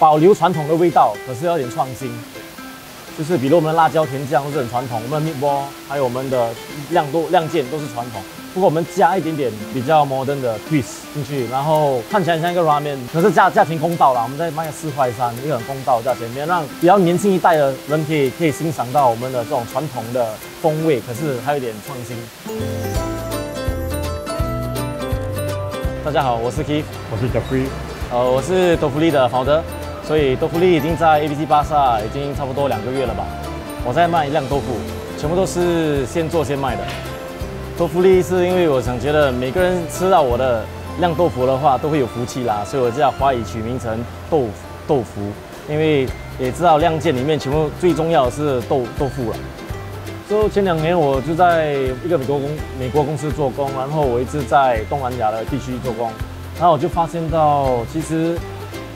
保留传统的味道，可是要有点创新。就是比如我们的辣椒甜酱都是很传统，我们的 meatball 还有我们的亮豆亮件都是传统。不过我们加一点点比较 modern 的 twist 进去，然后看起来像一个 ramen，可是价价钱公道啦，我们在卖四块三，一个很公道的价钱，别让比较年轻一代的人可以可以欣赏到我们的这种传统的风味，可是还有点创新。大家好，我是 Keith，我是 Jeffrey，呃，我是多福利的 founder，所以豆腐利已经在 ABC 巴萨已经差不多两个月了吧。我在卖酿豆腐，全部都是现做现卖的。豆腐利是因为我想觉得每个人吃到我的酿豆腐的话都会有福气啦，所以我叫华语取名成豆豆腐，因为也知道亮件里面全部最重要的是豆豆腐了。就前两年我就在一个美国公美国公司做工，然后我一直在东南亚的地区做工，然后我就发现到其实，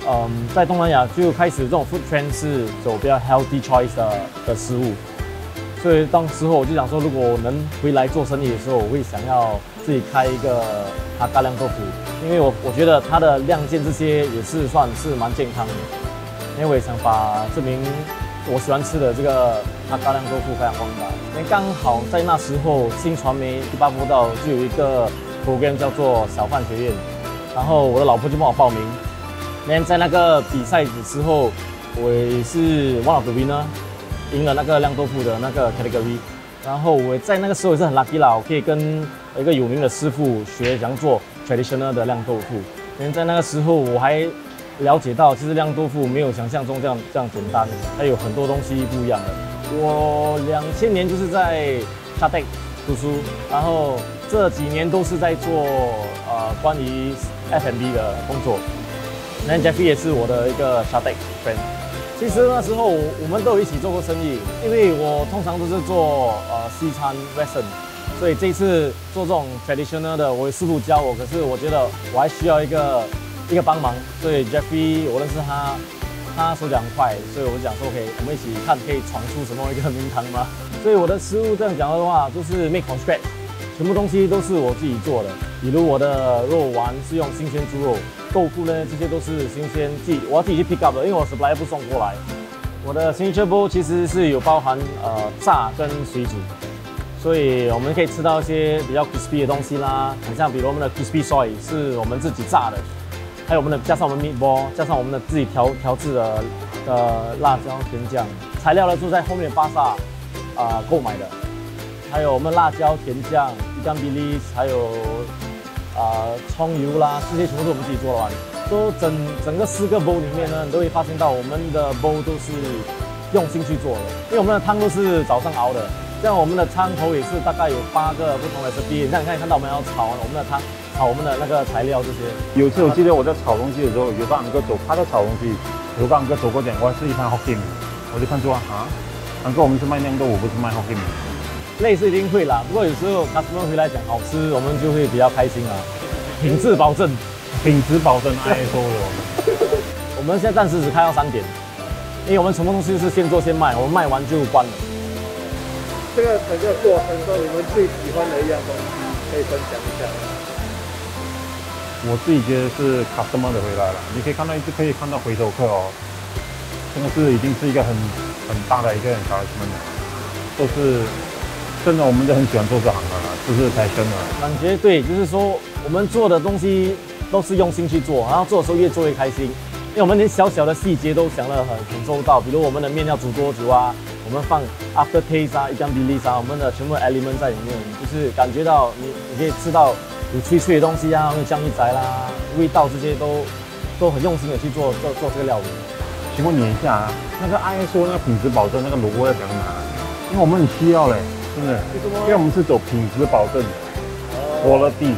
嗯，在东南亚就开始这种 food trend 是走比较 healthy choice 的的食物，所以当时候我就想说，如果我能回来做生意的时候，我会想要自己开一个哈嘎量豆腐，因为我我觉得它的亮件这些也是算是蛮健康的，因为我也想把证明。我喜欢吃的这个阿嘎量豆腐发扬光大，因为刚好在那时候新传媒第八波道就有一个 program 叫做小贩学院，然后我的老婆就帮我报名。那在那个比赛的时候，我也是 one of the winner，赢了那个亮豆腐的那个 category。然后我在那个时候也是很 lucky 啦，我可以跟一个有名的师傅学怎样做 traditional 的亮豆腐。因为在那个时候我还。了解到，其实酿豆腐没有想象中这样这样简单，它有很多东西不一样的。我两千年就是在沙地读书，然后这几年都是在做呃关于 F&B 的工作。那 Jeffy 也是我的一个沙地 friend。其实那时候我们都有一起做过生意，因为我通常都是做呃西餐 Western，所以这次做这种 traditional 的，我师傅教我，可是我觉得我还需要一个。一个帮忙，所以 Jeffrey 我认识他，他手脚很快，所以我就讲说 OK，我们一起看可以闯出什么一个名堂吗？所以我的食物这样讲的话，就是 make from scratch，全部东西都是我自己做的。比如我的肉丸是用新鲜猪肉，豆腐呢这些都是新鲜自己我要自己去 pick up 的，因为我 supply 不送过来。我的 signature bowl 其实是有包含呃炸跟水煮，所以我们可以吃到一些比较 crispy 的东西啦，很像比如我们的 crispy soy 是我们自己炸的。还有我们的加上我们 meatball，加上我们的自己调调制的的辣椒甜酱，材料呢就在后面巴萨啊购买的。还有我们辣椒甜酱、一干比利，还有啊葱油啦，这些全部是我们自己做的完。都整整个四个煲里面呢，你都会发现到我们的煲都是用心去做的，因为我们的汤都是早上熬的。像我们的汤头也是大概有八个不同的 s p 像你看，看到我们要炒我们的汤，炒我们的那个材料这些。有次我记得我在炒东西的时候，有个安哥走，他在炒东西，有个安哥走过点，我是一盘 h o k k i n 我就看出啊，安哥我们是卖酿豆腐，不是卖 h o k k i n。类似一定会啦，不过有时候 customer 回来讲好吃，我们就会比较开心啊。品质保证，品质保证，ISO 的。我们现在暂时只开到三点，因为我们什么东西是现做现卖，我们卖完就关了。这个整个过程中，你们最喜欢的一样东西可以分享一下。我自己觉得是 customer 的回来了，你可以看到一直可以看到回头客哦，真的是已经是一个很很大的一个 customer，都是真的，我们都很喜欢做这行的了，就是才真的。感觉对，就是说我们做的东西都是用心去做，然后做的时候越做越开心，因为我们连小小的细节都想得很很周到，比如我们的面要煮多久啊。我们放 after taste 啊，一张比利沙，我们的全部 element 在里面，就是感觉到你你可以吃到有脆脆的东西啊，有酱一仔啦，味道这些都都很用心的去做做做这个料理。请问你一下啊，那个 ISO 那个品质保证那个 logo 要怎么拿？因为我们很需要嘞，真的，因为我们是走品质保证的，quality。